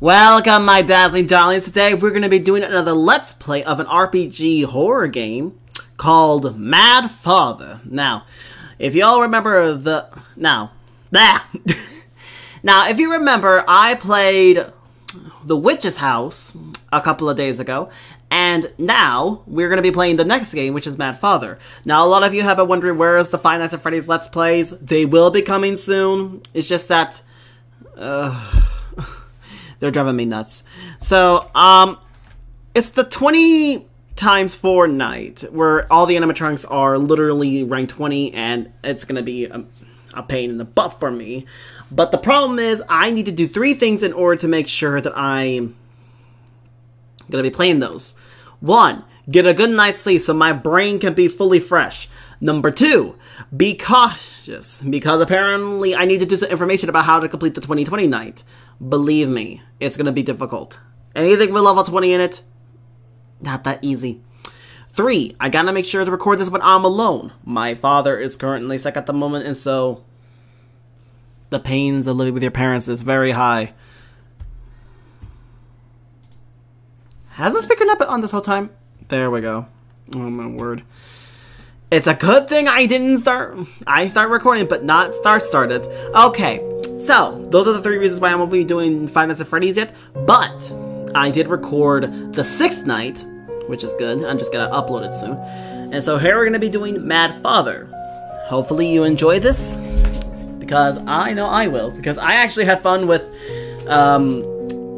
Welcome, my dazzling darlings. Today we're going to be doing another Let's Play of an RPG horror game called Mad Father. Now, if y'all remember the... Now, ah, now, if you remember, I played The Witch's House a couple of days ago, and now we're going to be playing the next game, which is Mad Father. Now, a lot of you have been wondering where is the Five Nights at Freddy's Let's Plays. They will be coming soon. It's just that... Uh, they're driving me nuts. So, um, it's the 20 times 4 night, where all the animatronics are literally rank 20, and it's gonna be a, a pain in the butt for me. But the problem is, I need to do three things in order to make sure that I'm gonna be playing those. One, get a good night's sleep so my brain can be fully fresh. Number two, be cautious, because apparently I need to do some information about how to complete the 2020 night. Believe me, it's gonna be difficult. Anything with level 20 in it, not that easy. Three, I gotta make sure to record this when I'm alone. My father is currently sick at the moment, and so the pains of living with your parents is very high. Has speaker not been on this whole time? There we go. Oh my word. It's a good thing I didn't start. I start recording, but not start started. Okay, so those are the three reasons why I won't be doing Five Nights at Freddy's yet. But I did record the sixth night, which is good. I'm just gonna upload it soon. And so here we're gonna be doing Mad Father. Hopefully you enjoy this because I know I will. Because I actually had fun with um,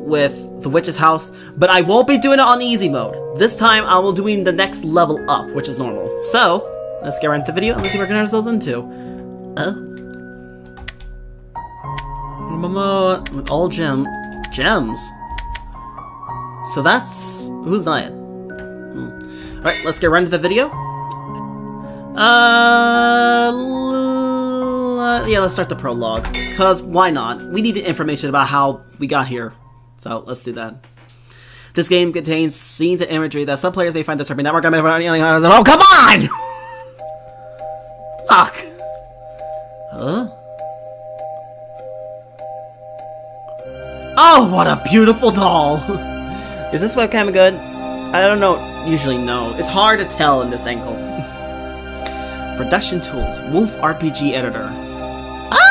with the witch's house, but I won't be doing it on easy mode. This time I will be doing the next level up, which is normal. So let's get right into the video and let's see what we're getting ourselves into. Uh. With all gem gems. So that's who's that? Hmm. All right, let's get right into the video. Uh, yeah, let's start the prologue. Cause why not? We need the information about how we got here. So let's do that. This game contains scenes and imagery that some players may find disturbing. That we're gonna Oh, come on! Fuck! Huh? Oh, what a beautiful doll! Is this webcam good? I don't know. Usually no. It's hard to tell in this angle. Production tool. Wolf RPG editor.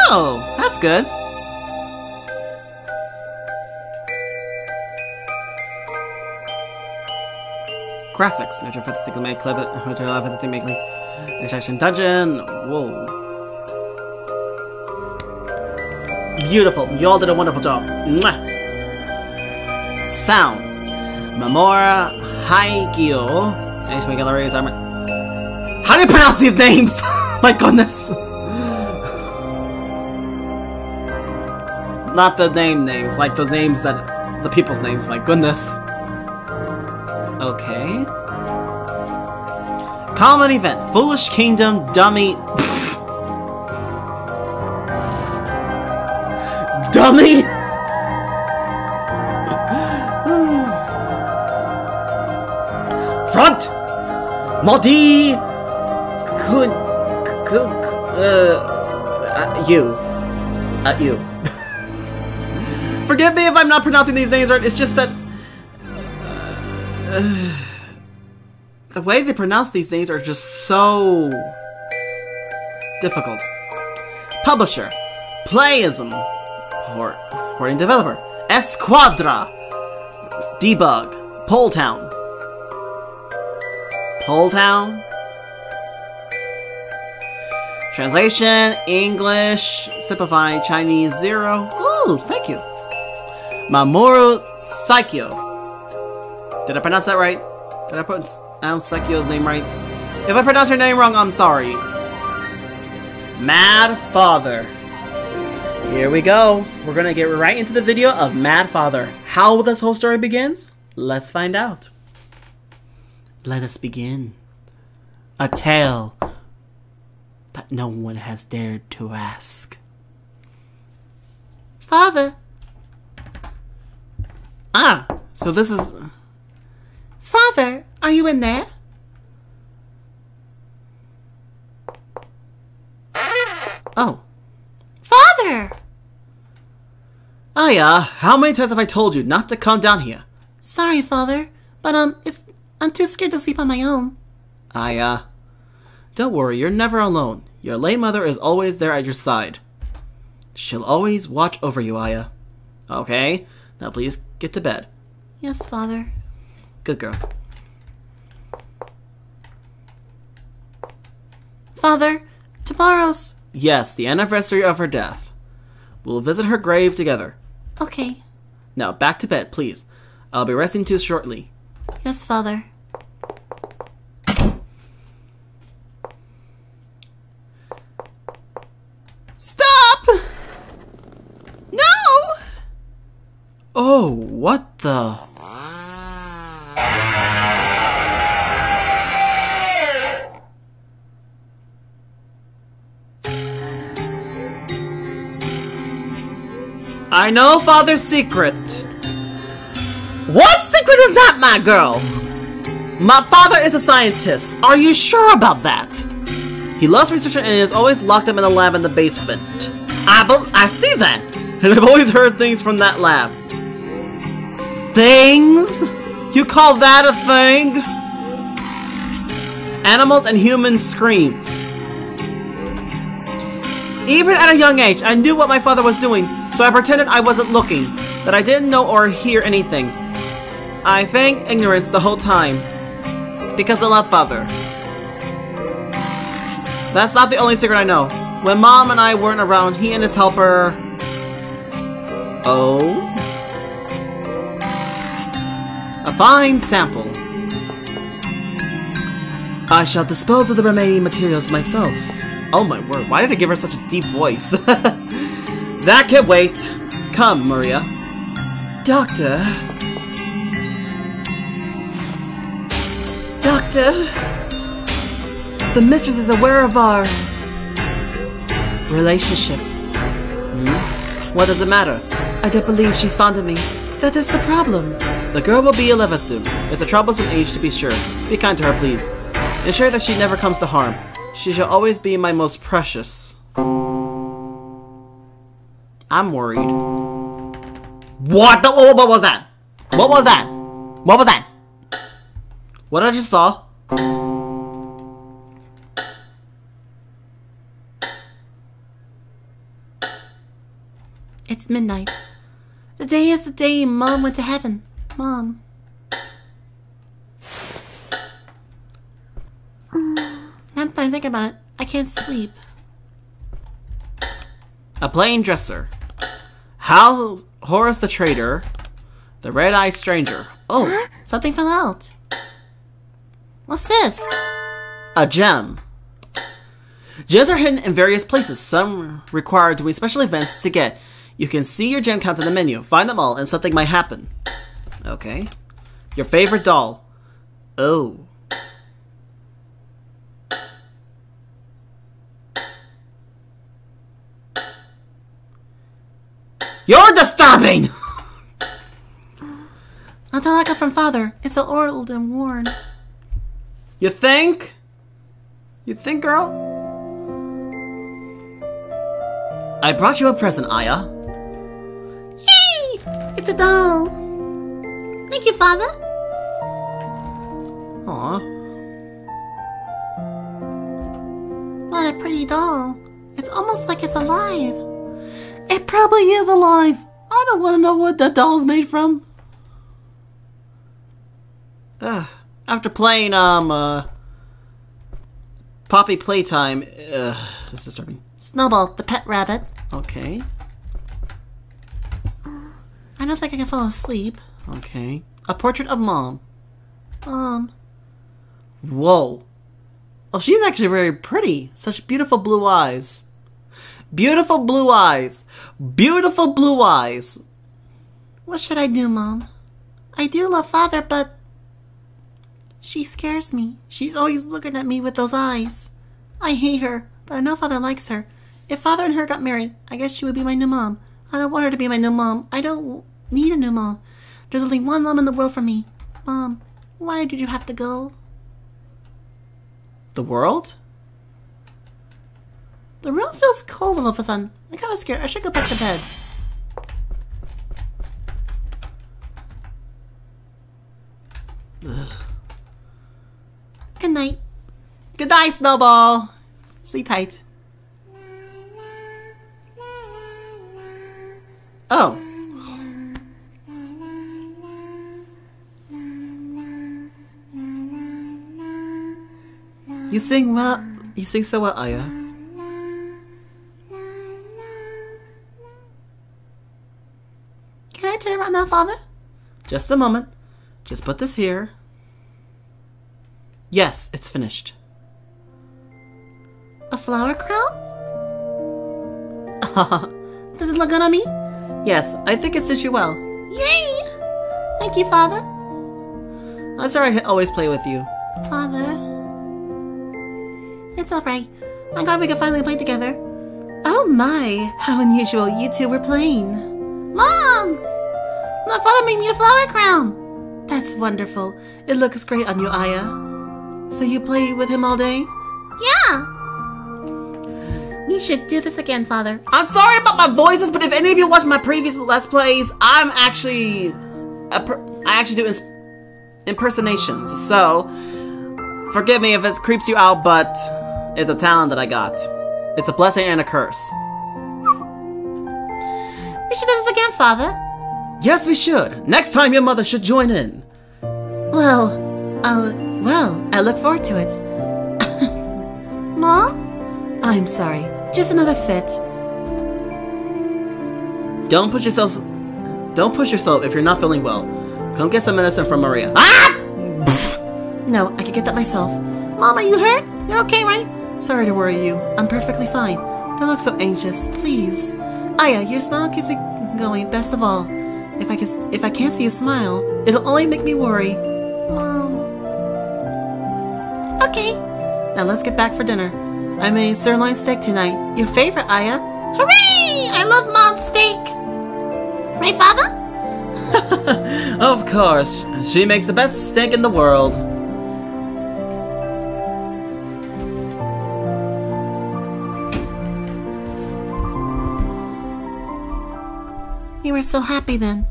Oh, that's good. Graphics. Nature 50 make clip it. Nature 50 make Extraction dungeon. Whoa. Beautiful. You all did a wonderful job. Mwah. Sounds. Mamora Haikyo. HP Gallery's armor. How do you pronounce these names? My goodness. Not the name names, like those names that the people's names. My goodness. Okay. Common event. Foolish Kingdom Dummy. dummy! Front! Modi! Could... Could... Uh... uh you. Uh, you. Forgive me if I'm not pronouncing these names right, it's just that... Uh, the way they pronounce these names are just so... difficult. Publisher. Playism. Port, porting developer. Esquadra. Debug. Poletown. Poletown. Translation, English, simplified, Chinese, zero. Ooh, thank you. Mamoru Saikyo. Did I pronounce that right? Did I pronounce Saikyo's name right? If I pronounce her name wrong, I'm sorry. Mad Father. Here we go. We're gonna get right into the video of Mad Father. How this whole story begins? Let's find out. Let us begin. A tale that no one has dared to ask. Father. Ah, so this is... Father, are you in there? Oh. Father! Aya, how many times have I told you not to come down here? Sorry, Father, but um, it's I'm too scared to sleep on my own. Aya, don't worry, you're never alone. Your lay mother is always there at your side. She'll always watch over you, Aya. Okay, now please get to bed. Yes, Father. Good girl. Father, tomorrow's Yes, the anniversary of her death. We'll visit her grave together. okay. Now, back to bed, please. I'll be resting too shortly. Yes, Father. Know Father's secret. What secret is that, my girl? My father is a scientist. Are you sure about that? He loves research and is always locked up in the lab in the basement. I, bel I see that, and I've always heard things from that lab. Things? You call that a thing? Animals and humans screams. Even at a young age, I knew what my father was doing, so I pretended I wasn't looking, that I didn't know or hear anything. I feigned ignorance the whole time, because I love father. That's not the only secret I know. When mom and I weren't around, he and his helper... Oh? A fine sample. I shall dispose of the remaining materials myself. Oh my word, why did I give her such a deep voice? that can wait. Come, Maria. Doctor. Doctor. The mistress is aware of our relationship. Hmm? What does it matter? I don't believe she's fond of me. That is the problem. The girl will be 11 soon. It's a troublesome age to be sure. Be kind to her, please. Ensure that she never comes to harm. She shall always be my most precious. I'm worried. What the? What, what was that? What was that? What was that? What I just saw? It's midnight. The day is the day Mom went to heaven. Mom. Now that I think about it, I can't sleep. A plain dresser. How Horace the Traitor. The Red-Eyed Stranger. Oh, Something fell out. What's this? a gem. Gems are hidden in various places. Some require doing special events to get. You can see your gem counts in the menu. Find them all and something might happen. Okay. Your favorite doll. Oh. You're disturbing! Not the like it from father. It's old and worn. You think? You think, girl? I brought you a present, Aya. Yay! It's a doll. Thank you, father. Aw. What a pretty doll. It's almost like it's alive. It probably is alive. I don't want to know what that doll's made from. Ugh. After playing, um, uh, Poppy Playtime, uh, this is disturbing. Snowball, the pet rabbit. Okay, I don't think I can fall asleep. okay. A portrait of mom. Mom. Whoa. Oh, she's actually very pretty. Such beautiful blue eyes. Beautiful blue eyes. Beautiful blue eyes. What should I do, Mom? I do love father, but. She scares me. She's always looking at me with those eyes. I hate her, but I know father likes her. If father and her got married, I guess she would be my new mom. I don't want her to be my new mom. I don't need a new mom. There's only one mom in the world for me. Mom, why did you have to go? The world? The room feels cold all of a sudden. I'm kind of scared. I should go back to bed. Good night. Good night, Snowball. Sleep tight. Oh. You sing well. You sing so well, Aya. Father? Just a moment. Just put this here. Yes, it's finished. A flower crown? Does it look good on me? Yes, I think it suits you well. Yay! Thank you, Father. I'm sorry I always play with you. Father. It's alright. I'm glad we could finally play together. Oh my, how unusual you two were playing. Mom! My father made me a flower crown! That's wonderful. It looks great on you, Aya. So you played with him all day? Yeah! We should do this again, Father. I'm sorry about my voices, but if any of you watched my previous Let's Plays, I'm actually... A per- I actually do impersonations, so... Forgive me if it creeps you out, but it's a talent that I got. It's a blessing and a curse. We should do this again, Father. Yes, we should. Next time your mother should join in. Well, uh, well, I look forward to it. Mom? I'm sorry. Just another fit. Don't push yourself... Don't push yourself if you're not feeling well. Come get some medicine from Maria. Ah! No, I can get that myself. Mom, are you hurt? You're okay, right? Sorry to worry you. I'm perfectly fine. Don't look so anxious, please. Aya, your smile keeps me going. Best of all, if I can, if I can't see a smile, it'll only make me worry. Mom. Okay. Now let's get back for dinner. I made sirloin steak tonight. Your favorite, Aya. Hooray! I love mom's steak. Right, father? of course. She makes the best steak in the world. Were so happy then.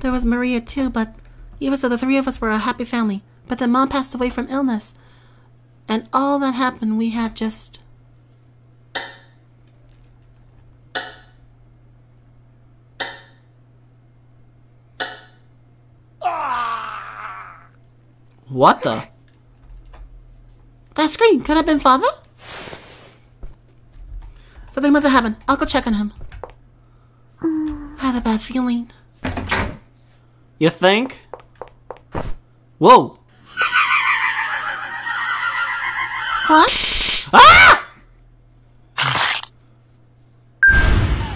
There was Maria too, but even so, the three of us were a happy family. But then Mom passed away from illness. And all that happened, we had just. What the? That scream could have been Father? Something must have happened. I'll go check on him. I have a bad feeling. You think? Whoa! What? Ah!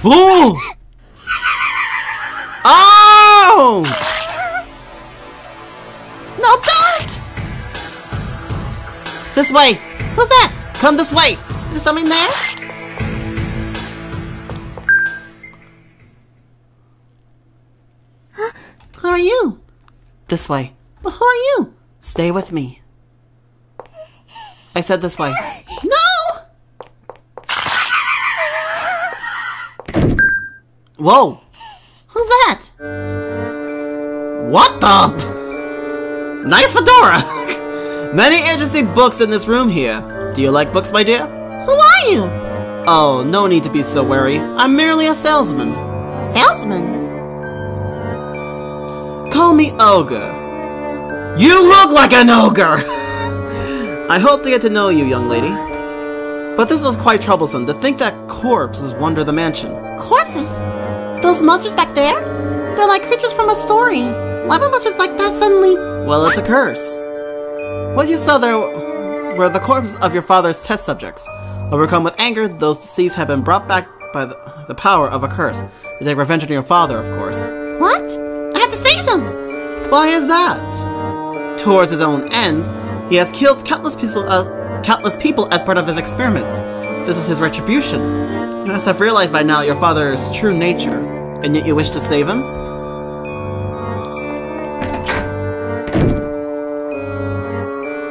Ooh! Oh! No, don't! This way! Who's that? Come this way! Is there something there? This way. Well, who are you? Stay with me. I said this way. No! Whoa! Who's that? What the? Nice fedora! Many interesting books in this room here. Do you like books, my dear? Who are you? Oh, no need to be so wary. I'm merely a salesman. Salesman? Call me Ogre. You look like an ogre! I hope to get to know you, young lady. But this is quite troublesome to think that corpses wander the mansion. Corpses? Those monsters back there? They're like creatures from a story. Why would monsters like that suddenly? Well, it's a curse. What you saw there were the corpses of your father's test subjects. Overcome with anger, those deceased have been brought back by the, the power of a curse. To take revenge on your father, of course. What? Why is that? Towards his own ends, he has killed countless people as, countless people as part of his experiments. This is his retribution. You must have realized by now your father's true nature, and yet you wish to save him?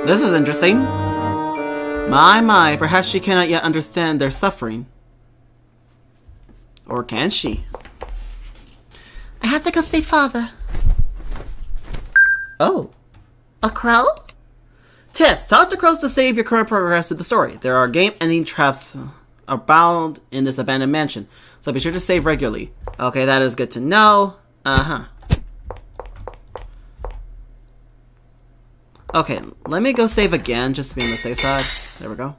This is interesting. My, my, perhaps she cannot yet understand their suffering. Or can she? I have to go see father. Oh. A crow? Tips. Talk to crows to save your current progress through the story. There are game-ending traps abound in this abandoned mansion, so be sure to save regularly. Okay, that is good to know. Uh-huh. Okay, let me go save again, just to be on the safe side. There we go.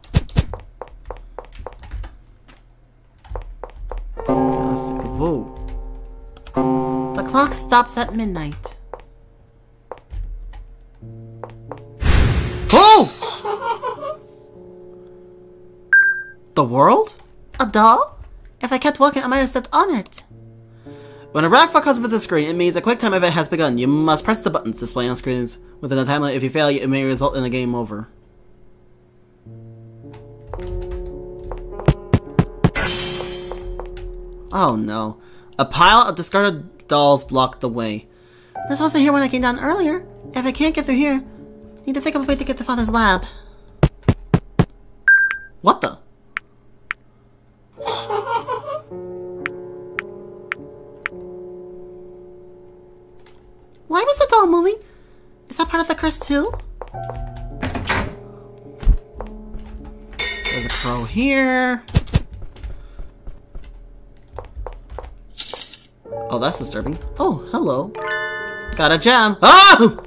Whoa. The clock stops at midnight. The world? A doll? If I kept walking, I might have stepped on it. When a rock comes with the screen, it means a quick time event has begun. You must press the buttons displayed on screens within a time limit. If you fail, it may result in a game over. Oh no. A pile of discarded dolls blocked the way. This wasn't here when I came down earlier. If I can't get through here, I need to think of a way to get to Father's lab. What the? Why was the doll moving? Is that part of the curse too? There's a crow here. Oh, that's disturbing. Oh, hello. Got a gem. Oh!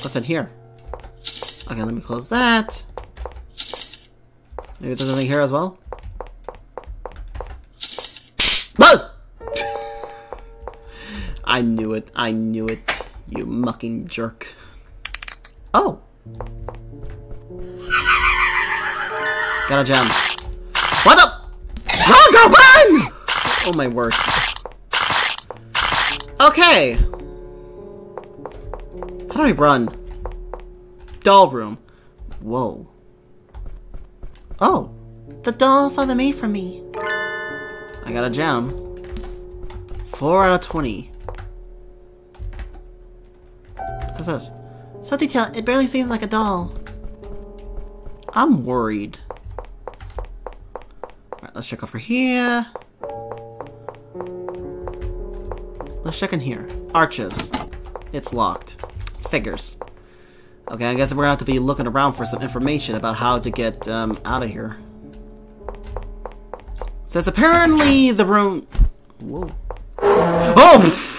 What's in here? Okay, let me close that. Maybe there's something here as well. I knew it. I knew it. You mucking jerk. Oh. Got a gem. What the? Run! Oh my word. Okay. How do I run? Doll room. Whoa. Oh. The doll Father made for me. I got a gem. 4 out of 20. This? So detailed, it barely seems like a doll. I'm worried. Alright, let's check over here. Let's check in here. Archives. It's locked. Figures. Okay, I guess we're gonna have to be looking around for some information about how to get um, out of here. Says apparently the room. Whoa. Oh!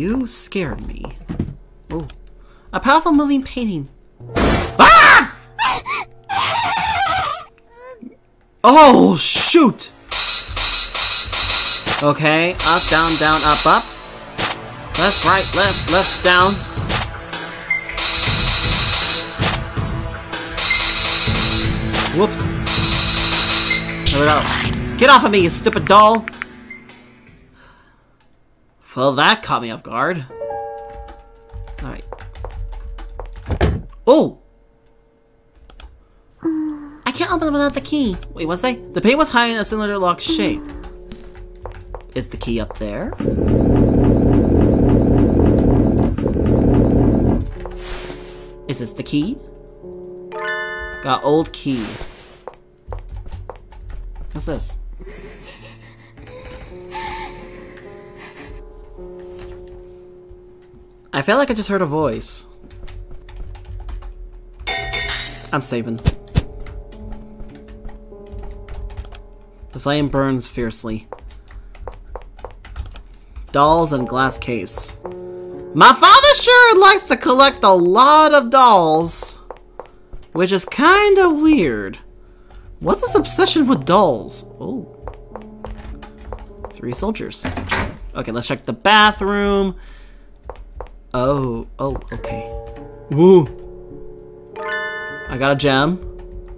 You scared me. Oh. A powerful moving painting. Ah! Oh, shoot! Okay, up, down, down, up, up. Left, right, left, left, down. Whoops. There we go. Get off of me, you stupid doll! Well, that caught me off guard. Alright. Oh! I can't open it without the key. Wait, what's that? The paint was hiding in a cylinder lock shape. Is the key up there? Is this the key? Got old key. What's this? I feel like I just heard a voice. I'm saving. The flame burns fiercely. Dolls and glass case. My father sure likes to collect a lot of dolls. Which is kinda weird. What's this obsession with dolls? Oh. Three soldiers. Okay, let's check the bathroom. Oh, oh, okay. Woo. I got a gem.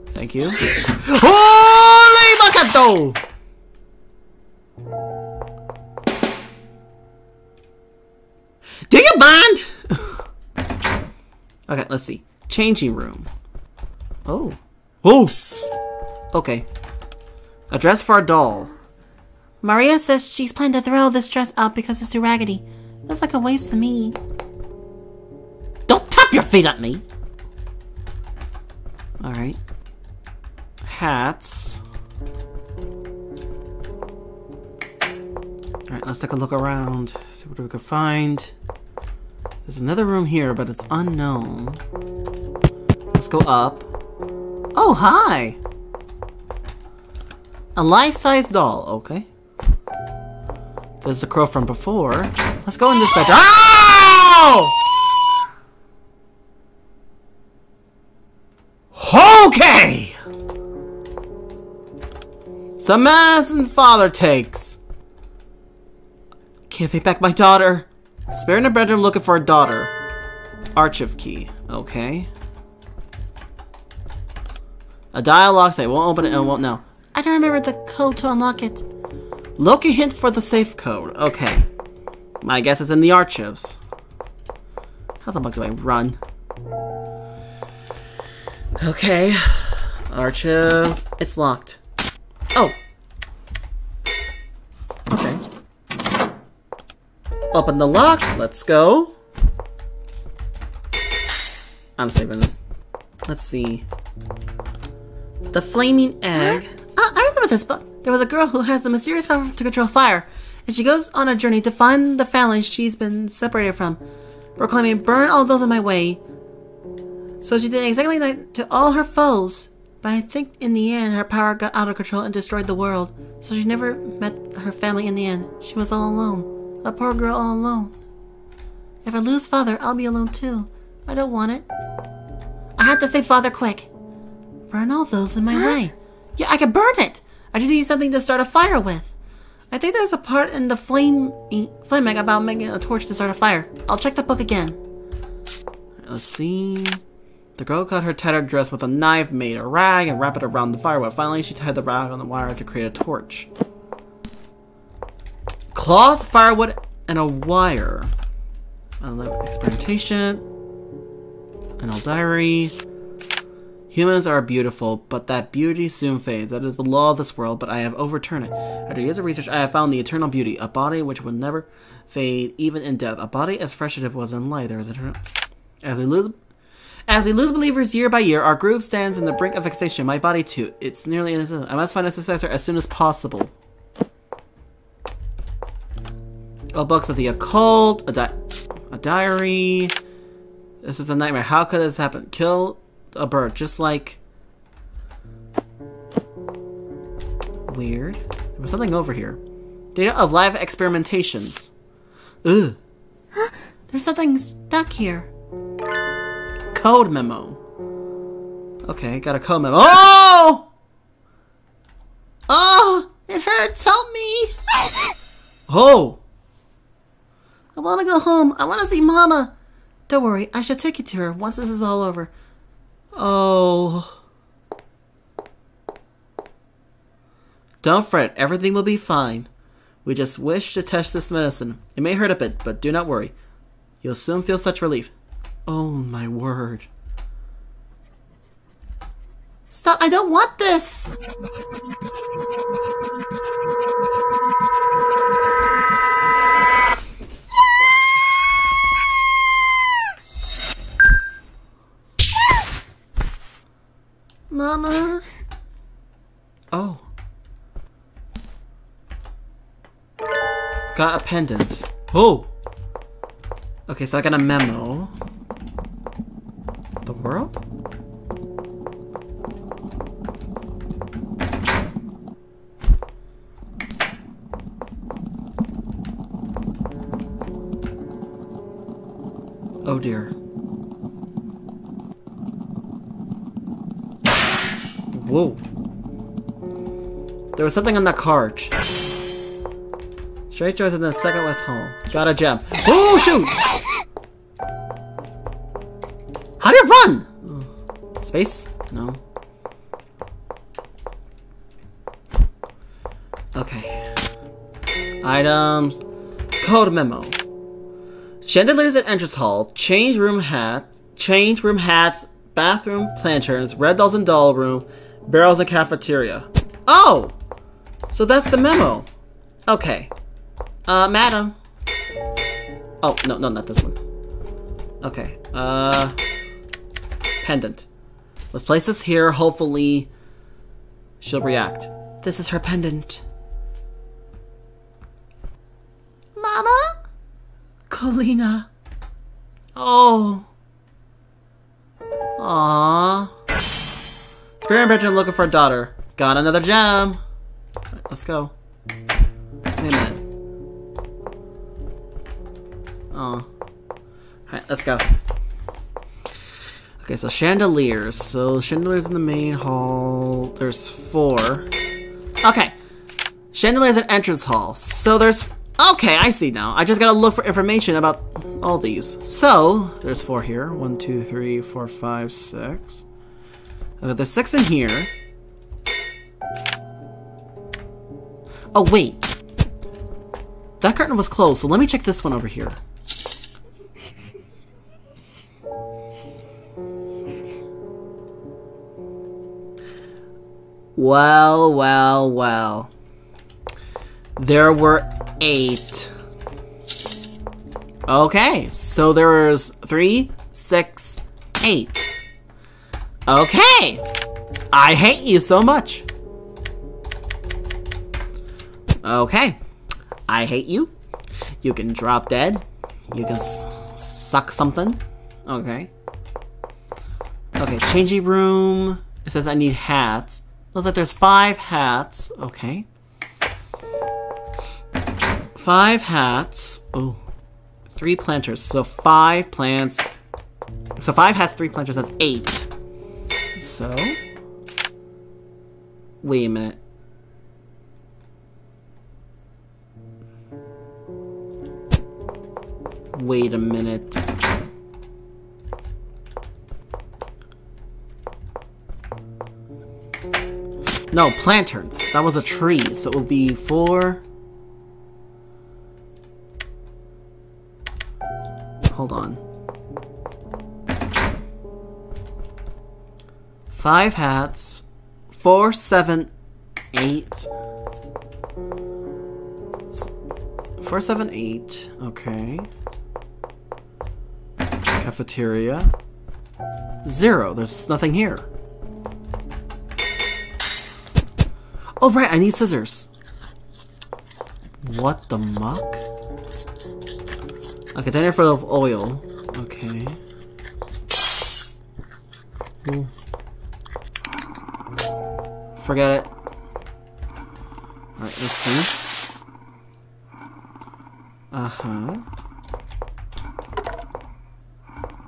Thank you. Holy Macato! Do you mind? okay, let's see. Changing room. Oh. Oh! Okay. A dress for a doll. Maria says she's planning to throw this dress out because it's too raggedy. That's like a waste to me. Feet at me! Alright. Hats. Alright, let's take a look around. See what we can find. There's another room here, but it's unknown. Let's go up. Oh, hi! A life-size doll, okay. There's the crow from before. Let's go in this bedroom. Oh! Some medicine father takes. Can't take back my daughter. Spare in the bedroom looking for a daughter. Archive key. Okay. A dialogue say won't open it and won't know. I don't remember the code to unlock it. Look Loki hint for the safe code. Okay. My guess is in the archives. How the fuck do I run? Okay. Archives. It's locked. Oh. Okay. Open the lock. Let's go. I'm saving. Let's see. The flaming egg. Ah, I remember this book. There was a girl who has the mysterious power to control fire, and she goes on a journey to find the family she's been separated from, proclaiming, Burn all those in my way. So she did exactly that to all her foes, but I think in the end her power got out of control and destroyed the world, so she never met her family in the end. She was all alone. A poor girl all alone. If I lose father, I'll be alone too. I don't want it. I have to save father quick. Burn all those in my way. Yeah, I can burn it! I just need something to start a fire with. I think there's a part in the flame flame egg about making a torch to start a fire. I'll check the book again. Let's see. The girl cut her tattered dress with a knife, made a rag, and wrapped it around the firewood. Finally, she tied the rag on the wire to create a torch. Cloth, firewood, and a wire. Another experimentation. An old diary. Humans are beautiful, but that beauty soon fades. That is the law of this world, but I have overturned it. After years of research, I have found the eternal beauty, a body which will never fade, even in death. A body as fresh as it was in life. There is eternal... As we lose... As we lose believers year by year, our group stands on the brink of extinction. My body, too. It's nearly innocent. I must find a successor as soon as possible. Oh, books of the occult, a, di a diary. This is a nightmare. How could this happen? Kill a bird, just like... Weird. There was something over here. Data of live experimentations. Ugh. There's something stuck here. Code memo. Okay, got a code memo. Oh! Oh! It hurts! Help me! Oh! I want to go home. I want to see Mama. Don't worry, I shall take you to her once this is all over. Oh. Don't fret, everything will be fine. We just wish to test this medicine. It may hurt a bit, but do not worry. You'll soon feel such relief. Oh my word. Stop, I don't want this! Mama? Oh. Got a pendant. Oh! Okay, so I got a memo. Oh dear. Whoa. There was something on that card. Straight choice in the second west hall. Got a gem. Oh shoot! Space? No. Okay. Items. Code memo. Chandeliers at entrance hall. Change room hats. Change room hats. Bathroom lanterns. Red dolls in doll room. Barrels in cafeteria. Oh! So that's the memo. Okay. Uh, madam. Oh, no, no, not this one. Okay. Uh, pendant. Let's place this here. Hopefully, she'll react. This is her pendant. Mama? Kalina. Oh. Aww. Spirit and Bridget looking for a daughter. Got another gem. Alright, let's go. Wait a minute. Oh. Alright, let's go. Okay, so chandeliers. So chandeliers in the main hall. There's four. Okay. Chandeliers at entrance hall. So there's Okay, I see now. I just gotta look for information about all these. So, there's four here. One, two, three, four, five, six. Okay, there's six in here. Oh, wait. That curtain was closed, so let me check this one over here. Well, well, well. There were eight. Okay, so there's three, six, eight. Okay! I hate you so much. Okay. I hate you. You can drop dead. You can suck something. Okay. Okay, changing room. It says I need hats. Looks like there's five hats. Okay. Five hats. Oh. Three planters. So five plants. So five hats, three planters. That's eight. So. Wait a minute. Wait a minute. No, planterns. That was a tree, so it would be four. Hold on. Five hats. Four, seven, eight. Four, seven, eight. Okay. Cafeteria. Zero. There's nothing here. Oh, right. I need scissors. What the muck? A container full of oil. Okay. Ooh. Forget it. Alright, let's see. Uh-huh.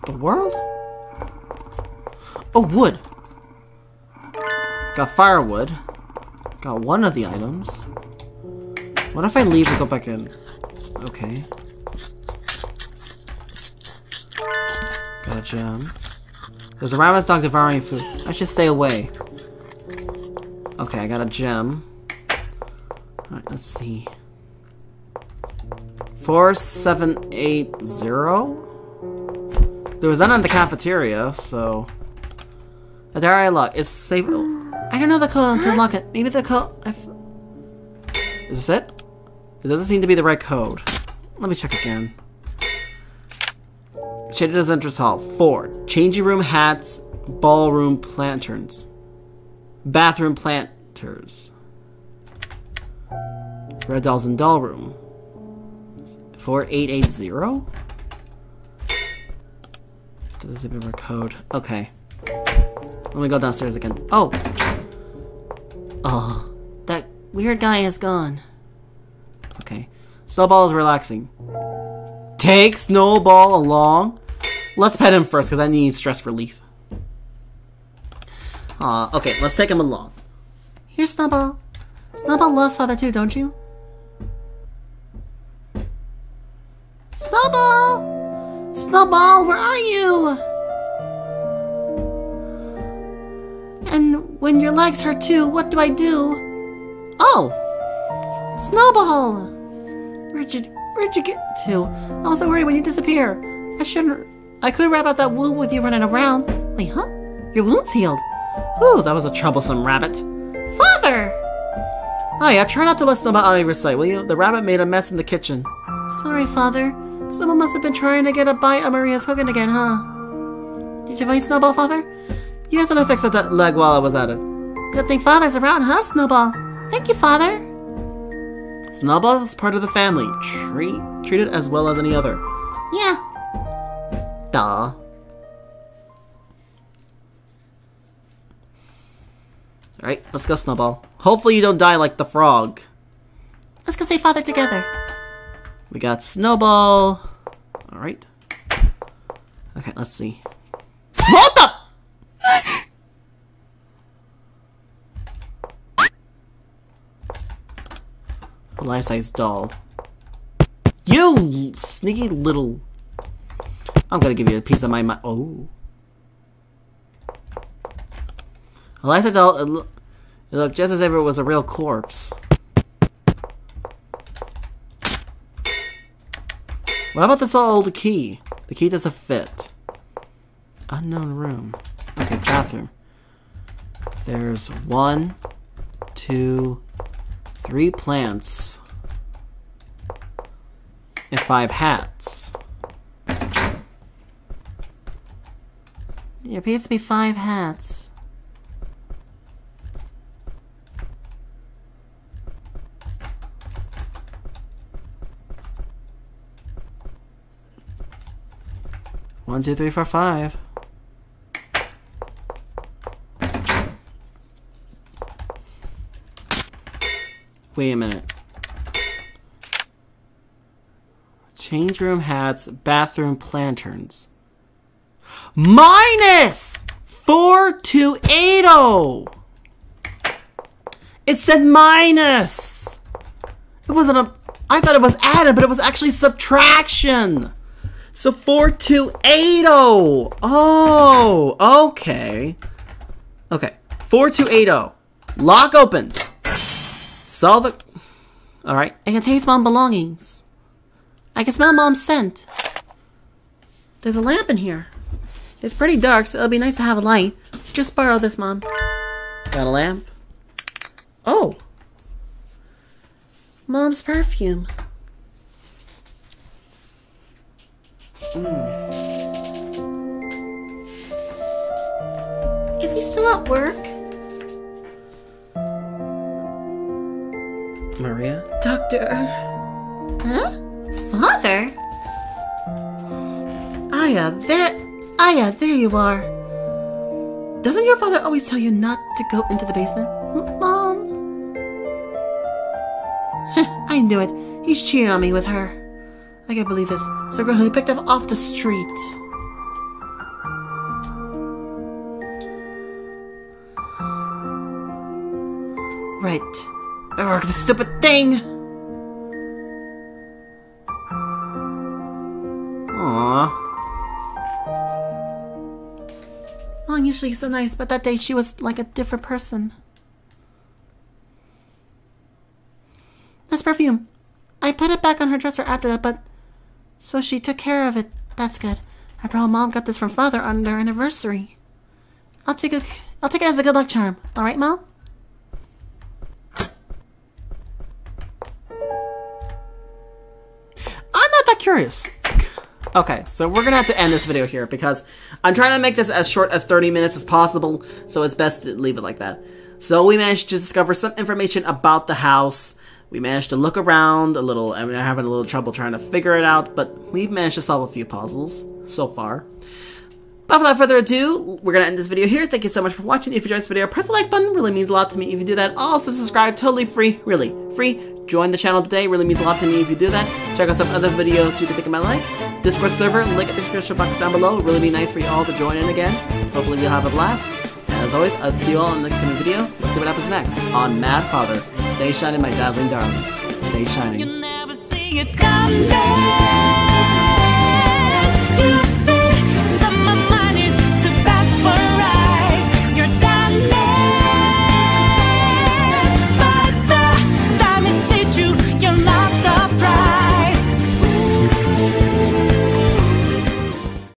The world? Oh, wood! Got firewood. Got one of the items. What if I leave and go back in? Okay. Got a gem. There's a rabbit's dog devouring food. I should stay away. Okay, I got a gem. Alright, let's see. Four, seven, eight, zero? There was none in the cafeteria, so... Diary lock is safe. I don't know the code to unlock it. Maybe the code. Is this it? It doesn't seem to be the right code. Let me check again. Shaded entrance hall. Four. Changing room hats. Ballroom lanterns. Bathroom planters. Red dolls in doll room. 4880? That doesn't be our code. Okay. Let me go downstairs again. Oh! Oh, that weird guy is gone. Okay. Snowball is relaxing. Take Snowball along. Let's pet him first, because I need stress relief. Uh, okay, let's take him along. Here's Snowball. Snowball loves Father too, don't you? Snowball! Snowball, where are you? When your legs hurt too, what do I do? Oh! Snowball! Where'd where'd you get to? I was so worried when you disappear. I shouldn't... I could wrap up that wound with you running around. Wait, huh? Your wound's healed. Whew, that was a troublesome rabbit. Father! Oh yeah, try not to let Snowball out of your sight, will you? The rabbit made a mess in the kitchen. Sorry, Father. Someone must have been trying to get a bite of Maria's cooking again, huh? Did you find Snowball, Father? I fixed up that leg while I was at it. Good thing Father's around, huh, Snowball? Thank you, Father. Snowball is part of the family. Treat treat it as well as any other. Yeah. Duh. Alright, let's go, Snowball. Hopefully you don't die like the frog. Let's go say Father together. We got Snowball. Alright. Okay, let's see. What the? Life-size doll. You sneaky little... I'm gonna give you a piece of my mind. Oh. A life-size doll, it, look, it looked just as if it was a real corpse. What about this old key? The key doesn't fit. Unknown room. Okay, bathroom. There's one, two, three plants, and five hats. There appears to be five hats. One, two, three, four, five. Wait a minute. Change room hats, bathroom lanterns. Minus 4280! It said minus! It wasn't a. I thought it was added, but it was actually subtraction! So 4280! Oh, okay. Okay, 4280. Lock open. Saw the. Alright. Can taste mom belongings. I can smell mom's scent. There's a lamp in here. It's pretty dark, so it'll be nice to have a light. Just borrow this, mom. Got a lamp? Oh, Mom's perfume. Mm. Is he still at work? Maria? Doctor. Huh? Father? Aya, there. Aya, there you are. Doesn't your father always tell you not to go into the basement? M- Mom? I knew it. He's cheating on me with her. I can't believe this. A girl who he picked up off the street. Right. Ugh, the stupid thing! Usually so nice, but that day she was like a different person. This perfume. I put it back on her dresser after that, but so she took care of it. That's good. After all, Mom got this from Father on their anniversary. I'll take it. I'll take it as a good luck charm. All right, Mom. I'm not that curious. Okay, so we're gonna have to end this video here because I'm trying to make this as short as 30 minutes as possible, so it's best to leave it like that. So we managed to discover some information about the house. We managed to look around a little, I mean, I'm having a little trouble trying to figure it out, but we've managed to solve a few puzzles so far. But without further ado, we're gonna end this video here. Thank you so much for watching. If you enjoyed this video, press the like button. Really means a lot to me if you do that. Also, subscribe. Totally free. Really free. Join the channel today. Really means a lot to me if you do that. Check out some other videos you can think of my like. Discord server, link in the description box down below. Really be nice for you all to join in again. Hopefully you'll have a blast. And as always, I'll see you all in the next coming video. Let's see what happens next on Mad Father. Stay shining, my dazzling darlings. Stay shining.